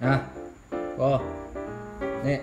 啊，哥，你。